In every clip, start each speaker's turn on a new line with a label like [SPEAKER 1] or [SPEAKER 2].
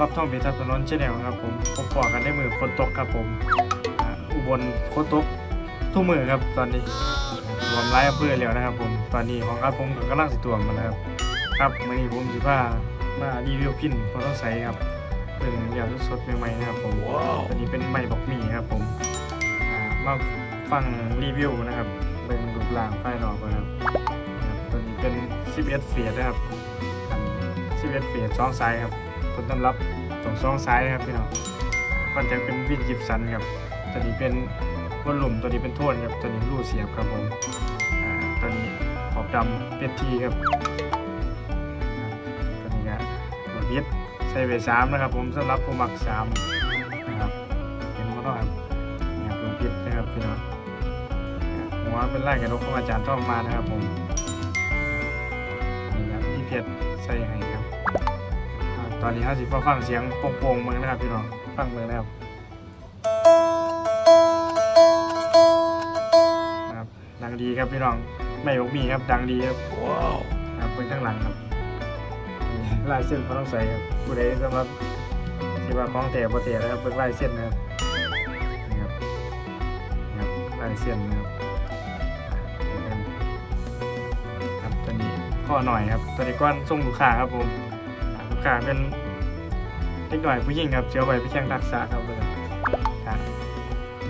[SPEAKER 1] กับท่องพิทักษ์ถนนชแนลครับผมพบปอกันได้มือคนตกครับผมอ่าอุบลโคตกทุกมือครับตอนนี้รวมไล่อำเภอแล้วนะครับ ผมตอนนี้ของครับผมก็กำลังสิตวงมาแล้วครับครับมื่อนี้ผมสิพามารีวิวพินพอต้องใส่ครับเป็นเดี่ยวสดๆใหม่ๆนะครับผมอันนี้เป็นใหม่บอกหมี่ครับผมอ่ามาฟังรีวิวนะครับ เป็นรูปร่างภายนอกนะครับนะครับตัวนี้เป็น11เฟียนะครับอัน11เฟียสองไซส์ครับต้นตำรับ สองสองไซส์นะครับพี่น้องก็จะเป็นวินยิบสันครับตัวนี้เป็นวอลลุ่มตัวนี้เป็นโทนครับตัวนี้รูเสียบครับผมตัวนี้ขอบดำเป็นทีครับตัวนี้ก็ตัวพิษใส่เวสามนะครับ ผมสำหรับผู้มักสามนะครับเป็นมอเตอร์ครับนี่ครับตัวพิษนะครับพี่น้องผมว่าเป็นไร่กระดกของอาจารย์ท่องมานะครับผมนี่ครับพี่เพชรใส่ให้ ตอนนี้ห้าสิบฟังเสียงโป่งๆเมืองนะครับพี่น้องฟังเมืองนะครับครับดังดีครับพี่น้องไม่บกมีครับดังดีครับว้าวครับเป็นข้างหลังครับนี่ลายเส้นเขาต้องใส่ครับผู้ใดสำหรับที่ว่าของแถบประเทศนะครับเป็นลายเส้นนะครับนี่ครับนี่ครับลายเส้นนะครับครับตัวนี้ข้อหน่อยครับตัวนี้ก้อนส่งลูกค้าครับผม อ่าลูกค้าเป็นเล็กหน่อยผู้หญิงครับเชื้อไว้ไปแข่งทักษะครับเลยครับ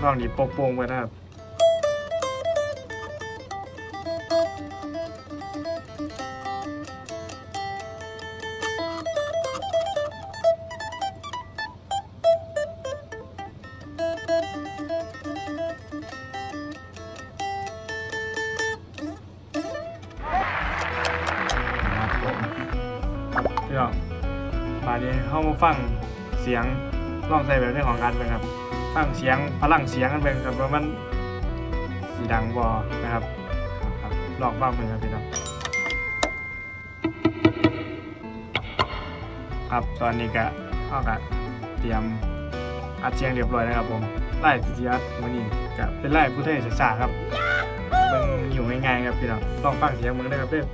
[SPEAKER 1] ลองดีโป่งๆไปนะครับครั บผมครับพี่น้องมาดีเข้ามาฟังเสียงลองใส่แบบนี้ของกันไปครับ ฟังเสียงพลังเสียงกันไปครับว่ามันสีดังบอนะครับครับลองฟังไปครับพี่น้องครับตอนนี้ก็เอากะเตรียมอัดเสียงเรียบร้อยแล้วครับผมไล่ที่อัดวันนี้ก็เป็นไล่ผู้เทศศึกษาครับเบิ่งอยู่ง่ายๆครับพี่น้องลองฟังเสียงมึงได้ครับเด้อ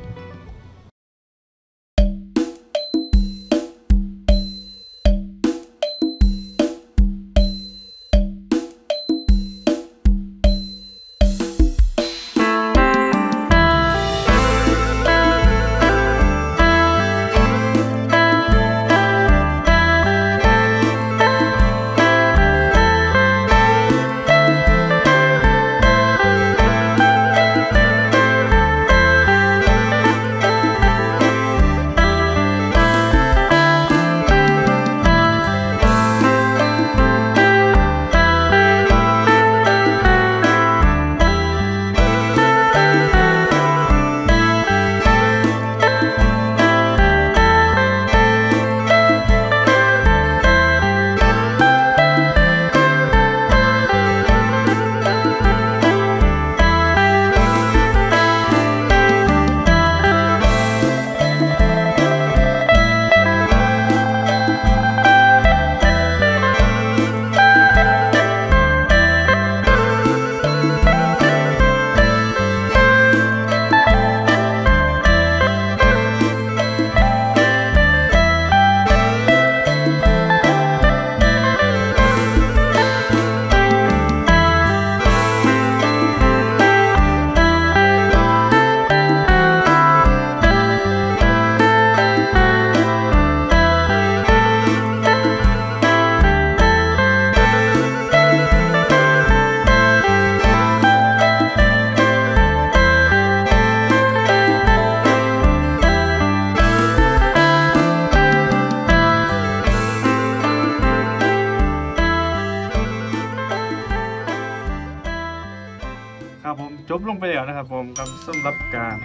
[SPEAKER 1] บผมจบลงไปแล้วนะครับผมกับสำหรับการ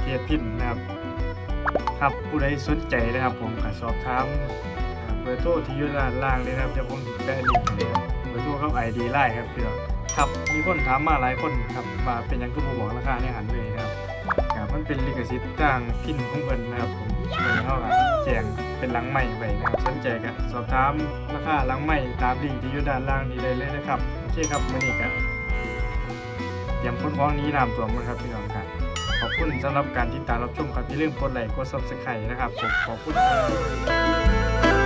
[SPEAKER 1] เทียบพินนะครับครับผู้ใดสนใจนะครับผมก็สอบถามเบอร์โทรที่อยู่ด้านล่างเลยนะครับเดี๋ยวผมแปะลิงก์ให้เบอร์โทรกับไอดีไลน์ครับเพี่อครับมีคนถามมาหลายคนครับว่าเป็นยังก็บ่บอกราคาในหันเลยนะครับครับมันเป็นลิขสิทธิ์ทางพินของเพิ่นนะครับผมเป็นเท่าไหร่แจงเป็นหลังใหม่ไปนะครับสนใจก็สอบถามราคาหลังใหม่ตามลิงก์ที่อยู่ด้านล่างนี้ได้เลยนะครับโอเคครับมื้อนี้ก็เต รียมพ้นพ้องนี้นามตัวมันครับพี่น้องครับขอบคุณสำหรับการติดตามรับชมครับอย่าลืมกดไลค์กดซับสไครต์นะครับผมขอบคุณครับ